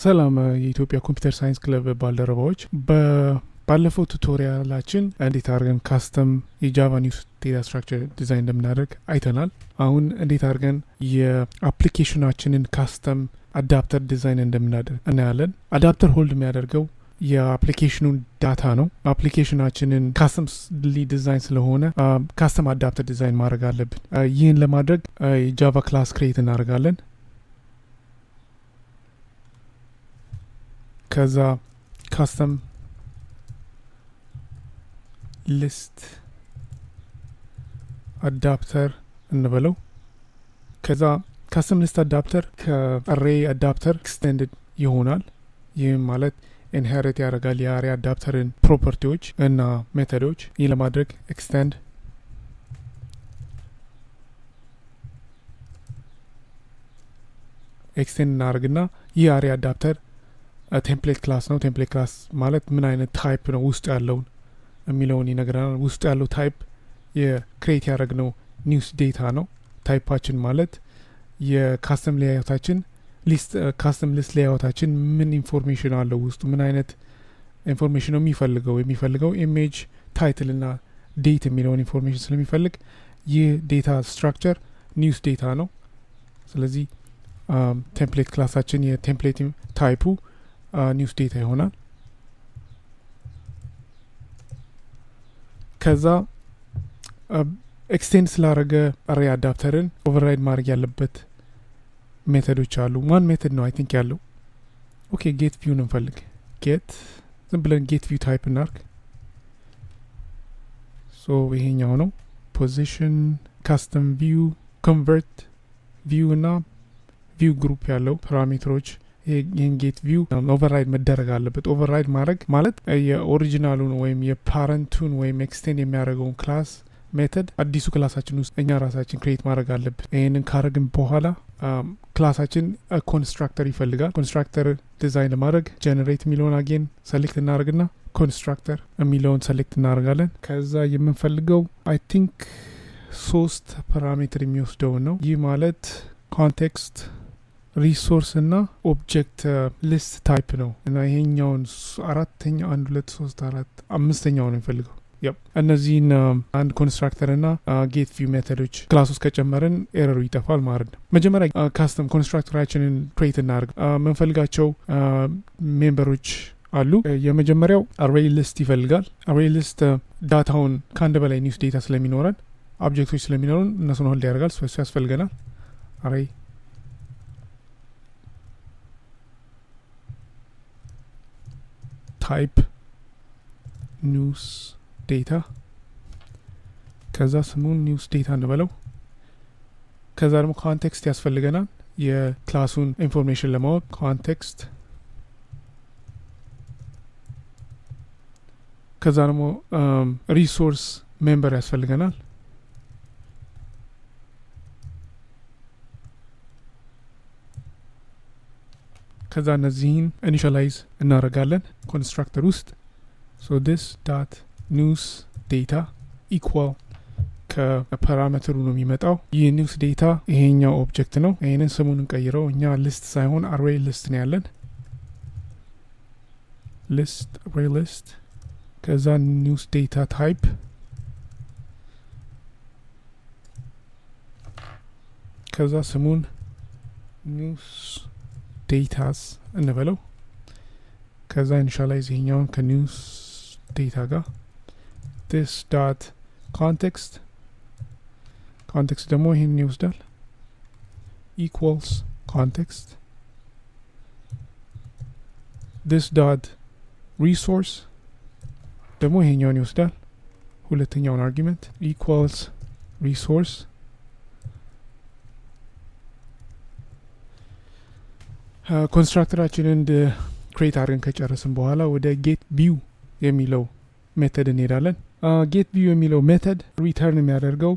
ሰላም የኢትዮጵያ computer science club ባልደረባዎች ባለፈው tutorial ኣችን እንዴት አድርገን custom የ Java news data structure design እንደምናደርግ አይተናል። አሁን እንዴት አድርገን የ application ኣችንን custom adapter design እንደምናደርግ እናያለን። Adapter hold የሚያደርገው የ application ኑን data ነው። application ኣችንን custom design ስለሆነ custom adapter design ማድረግ አለብን። ይህን ለማድረግ የ Java class create እናደርጋለን ከዛ custom list adapter እንበለው። ከዛ custom list adapter ከ array adapter extended ይሆናል። ይህም ማለት inherit ያደርጋል የ array adapter ን property ዎች እና method ኦች ይህ ለማድረግ extend extend እናደርግና ይህ array adapter template class ነው። template class ማለት ምን አይነት type ነው? ውስጥ ያለውን የሚለውን ይነግረናል። ውስጥ ያለው type የ create ያደረግነው news data ነው። type ኣችን ማለት የ custom layout ኣችን list custom list layout ኣችን ምን information አለው ውስጡ? ምን አይነት information ነው የሚፈልገው? የሚፈልገው image title ና date የሚለውን information ስለሚፈልግ ይህ data structure news data ነው። ስለዚህ template class ኣችን የ template type ኡ news data ይሆናል ከዛ extend ስላረገ array adapter ን override ማድረግ ያለበት method ኦች አሉ. one method ነው I think ያለው. okay get view ን እንፈልግ get ዝም ብለን get view type እናርግ so ይሄኛው ነው። position custom view convert view እና view group ያለው parameter ኦች ይህን get view override መደረግ አለበት። override ማድረግ ማለት የ original ኡን ወይም የ parent ኡን ወይም extend የሚያደርገውን class method አዲሱ class ኣችን ውስጥ እኛ ራሳችን create ማድረግ አለብን። ይህንን ካረግን በኋላ class ኣችን constructor ይፈልጋል። constructor design ለማድረግ generate የሚለውን again select እናደርግና constructor የሚለውን select እናደርጋለን። ከዛ የምንፈልገው I think ሶስት parameter የሚወስደውን ነው። ይህ ማለት context resource እና object list type ነው እና ይሄኛውን አራተኛ አንድ ሁለት ሶስት አራት አምስተኛው ነው የሚፈልገው እነዚህን አንድ constructor ና get view method ኦች class ውስጥ ከጨመርን error ኡ ይጠፋል ማለት ነው። መጀመሪያ custom constructor ኣችንን create እናደርግ የምንፈልጋቸው member ኦች አሉ። የመጀመሪያው array list ይፈልጋል። array list data ውን ከአንድ በላይ news data ስለሚኖረን object ኦች ስለሚኖሩን እነሱን hold ያደርጋል። እሱ ያስፈልገናል። array type news data ከዛ ስሙን news data እንበለው። ከዛ ደግሞ context ያስፈልገናል። የ class ኡን information ለማወቅ context ከዛ ደግሞ resource member ያስፈልገናል ከዛ እነዚህን initialize እናደርጋለን constructor ውስጥ። so this dot news data equal ከ parameter ኡ ነው የሚመጣው። ይህ news data ይሄኛው object ነው። ይህንን ስሙን እንቀይረው እኛ list ሳይሆን array list ነው ያለን። list array list ከዛ news data type ከዛ ስሙን news datas እንበለው። ከዛ initialize ይሄኛውን ከ news data ጋር this dot context context ደግሞ ይህን ይወስዳል። equals context this dot resource ደግሞ ይሄኛውን ይወስዳል። ሁለተኛውን argument equals resource constructor ኣችንን create አድርገን ከጨረስን በኋላ ወደ get view የሚለው method እንሄዳለን። get view የሚለው method return የሚያደርገው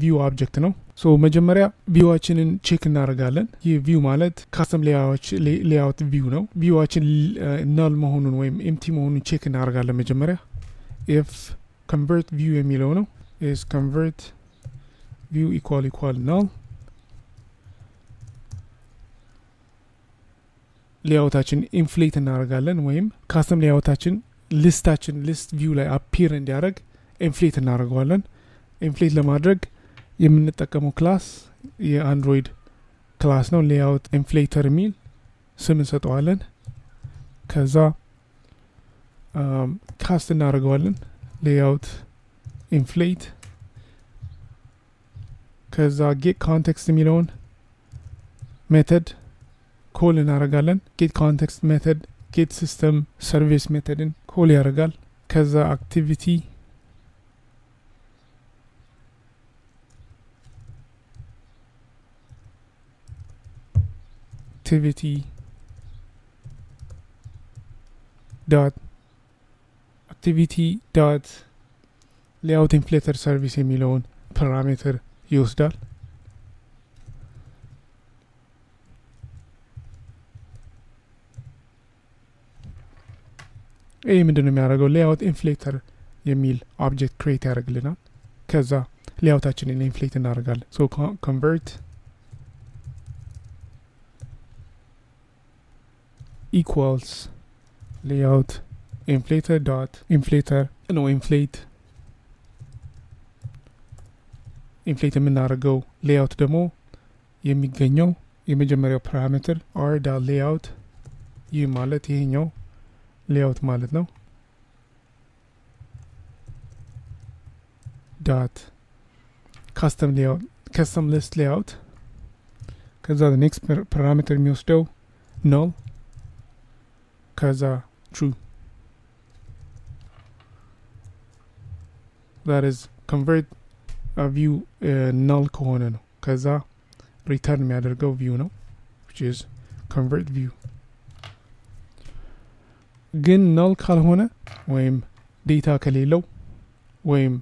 view object ነው። so መጀመሪያ view ኣችንን check እናደርጋለን። ይህ view ማለት custom layout view ነው። view ኣችን null መሆኑን ወይም empty መሆኑን check እናደርጋለን መጀመሪያ። if convert view የሚለው ነው። is convert view equal equal null layout ኣችን inflate እናደርጋለን ወይም custom layout ኣችን list ኣችን list view ላይ appear እንዲያደርግ inflate እናደርገዋለን። inflate ለማድረግ የምንጠቀመው class የአንድሮይድ class ነው። layout inflater የሚል ስም እንሰጠዋለን። ከዛ cast እናደርገዋለን። layout inflate ከዛ get context የሚለውን method call እናደርጋለን። get context method get system service method ን call ያደርጋል። ከዛ activity activity dot activity dot layout inflater service የሚለውን parameter ይወስዳል ይህ ምንድን ነው የሚያደርገው? layout inflater የሚል object create ያደርግልናል። ከዛ layout ኣችንን inflate እናደርጋለን። so convert equals layout inflater dot inflater ነው inflate inflate የምናደርገው layout ደግሞ የሚገኘው የመጀመሪያው parameter R dot layout ይህ ማለት ይሄኛው layout ማለት ነው? dot custom layout custom list layout ከዛ next parameter የሚወስደው null ከዛ true that is convert view null ከሆነ ነው. ከዛ return የሚያደርገው view ነው which is convert view ግን null ካልሆነ ወይም data ከሌለው ወይም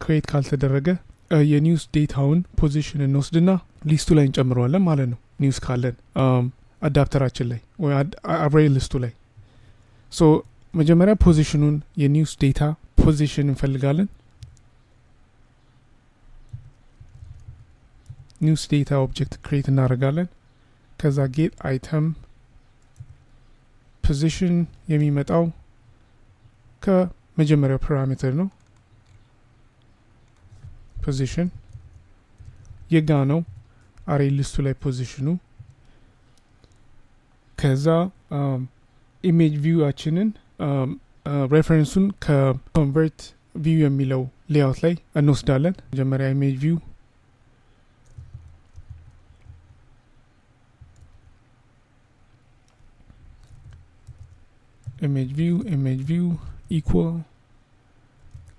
create ካልተደረገ የ news data ውን position እንወስድና list ኡ ላይ እንጨምረዋለን ማለት ነው። news ካለን adapter ኣችን ላይ ወይ array list ኡ ላይ. so መጀመሪያ position ኡን የ news data position እንፈልጋለን። news data object create እናደርጋለን። ከዛ get item position የሚመጣው ከመጀመሪያው parameter ነው። position የጋ ነው array list ኡ ላይ position ኡ ከዛ image view ኣችንን reference ኡን ከ convert view የሚለው layout ላይ እንወስዳለን። መጀመሪያ image view image view image view equal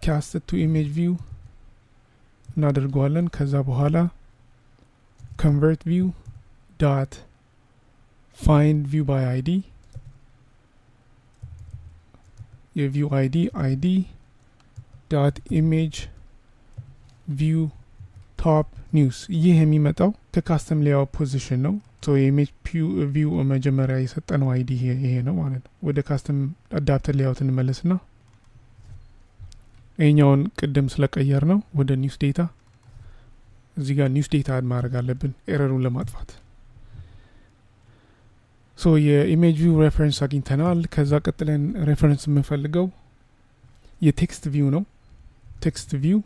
cast to image view እናደርገዋለን ከዛ በኋላ convert view dot find view by id የቪው አይዲ አይዲ ዳት ኢሜጅ ቪው ቶፕ ኒውስ ይህ የሚመጣው ከካስተም ሌያው ፖዚሽን ነው ሶ የኢሜጅ ቪው መጀመሪያ የሰጠነው ID ይሄ ነው ማለት ነው። ወደ custom adapter layout እንመለስና ይህኛውን ቅድም ስለቀየር ነው ወደ news data። እዚህ ጋር news data ማድረግ አለብን error ኡን ለማጥፋት። so የ image view reference አግኝተናል። ከዛ ቀጥለን reference የምንፈልገው የ text view ነው። text view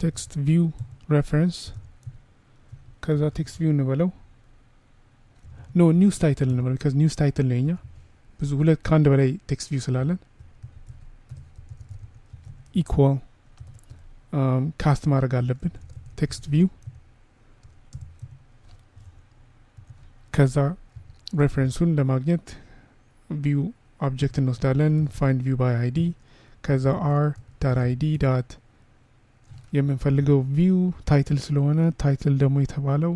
text view reference ከዛ text view እንበለው። no news title እንበለው። ከዚ news title ነው የኛ ብዙ ሁለት ከአንድ በላይ text view ስላለን። equal cast ማድረግ አለብን። text view። ከዛ reference ኡን ለማግኘት view object እንወስዳለን። find view by ID። ከዛ R dot ID dot የምንፈልገው view title ስለሆነ title ደግሞ የተባለው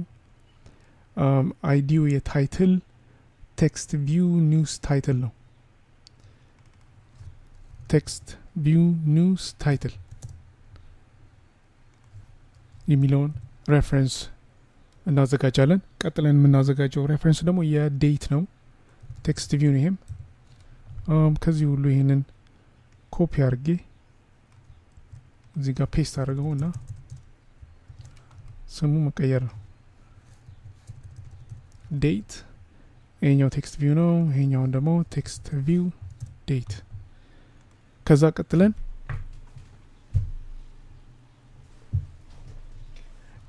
ID ው የ title text view news title ነው። text view news title የሚለውን reference እናዘጋጃለን። ቀጥለን የምናዘጋጀው reference ደግሞ የ date ነው። text view ነው ይሄም። ከዚህ ሁሉ ይህንን ኮፒ አድርጌ እዚህ ጋር paste አድርገው እና ስሙ መቀየር ነው date ይሄኛው text view ነው። ይሄኛውን ደግሞ text view date። ከዛ ቀጥለን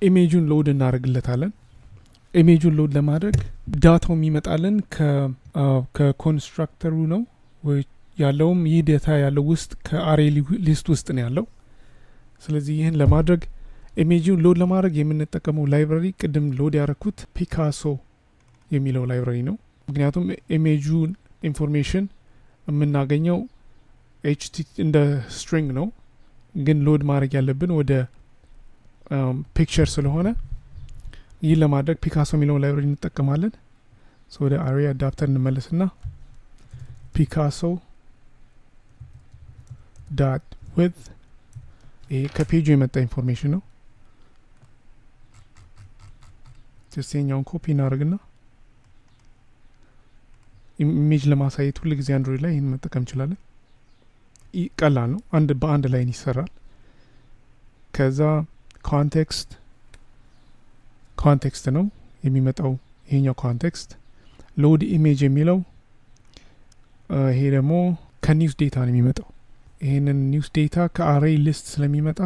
image ኡን load እናደርግለታለን። image ኡን load ለማድረግ data ው የሚመጣልን ከ constructor ኡ ነው ያለውም ይህ data ያለው ውስጥ ከ array list ውስጥ ነው ያለው። ስለዚህ ይህን ለማድረግ image ኡን load ለማድረግ የምንጠቀመው library ቅድም load ያደረኩት Picasso የሚለው library ነው። ምክንያቱም image ኡን information የምናገኘው HT እንደ string ነው፣ ግን load ማድረግ ያለብን ወደ picture ስለሆነ ይህን ለማድረግ Picasso የሚለውን library እንጠቀማለን። ወደ array adapter እንመለስና Picasso dot with ይሄ ከ page ኡ የመጣ information ነው። just ይሄኛውን copy እናደርግና image ለማሳየት ሁል ጊዜ Android ላይ ይህን መጠቀም እንችላለን። ቀላል ነው። አንድ በአንድ line ይሰራል። ከዛ context context ነው የሚመጣው ይሄኛው context። load image የሚለው ይሄ ደግሞ ከ news data ነው የሚመጣው። ይሄንን news data ከ array list ስለሚመጣ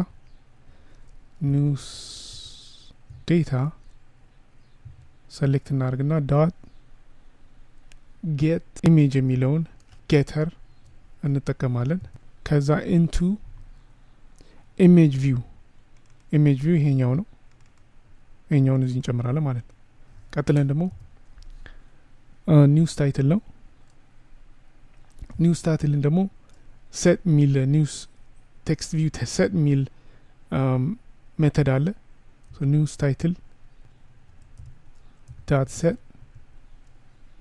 news data select እናደርግና dot get image የሚለውን getter እንጠቀማለን። ከዛ into image view image view ይሄኛው ነው። ይሄኛውን እዚህ እንጨምራለን ማለት ነው። ቀጥለን ደግሞ news title ነው። news title ን ደግሞ set ሚል news text view set ሚል method አለ። news title dot set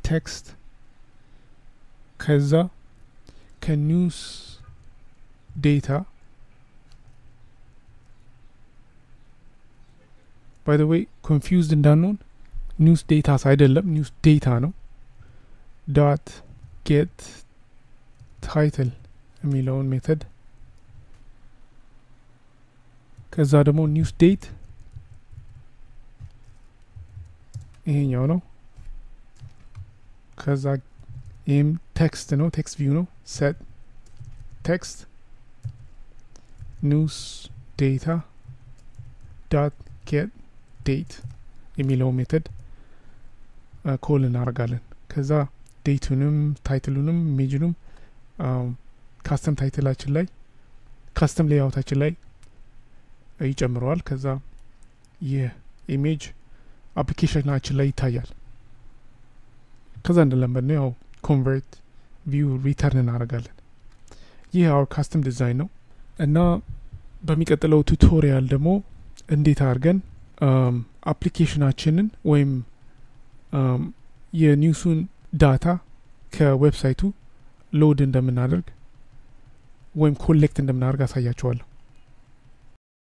text ከዛ ከ news data by the way confused እንዳንሆን news datas አይደለም news data ነው። dot get title የሚለውን method ከዛ ደግሞ news date ይሄኛው ነው። ከዛ ይህም text ነው፣ text view ነው። set text news data dot get date የሚለው method call እናደርጋለን። ከዛ date ኡንም title ኡንም image ኑም custom title ኣችን ላይ custom layout ኣችን ላይ ይጨምረዋል። ከዛ ይህ image application ኣችን ላይ ይታያል። ከዛ እንደለመድ ነው ያው convert view return እናደርጋለን። ይህ our custom design ነው እና በሚቀጥለው tutorial ደግሞ እንዴት አድርገን application ኣችንን ወይም የኒውሱን ዳታ ከዌብሳይቱ ሎድ እንደምናደርግ ወይም collect እንደምናደርግ አሳያቸዋለሁ።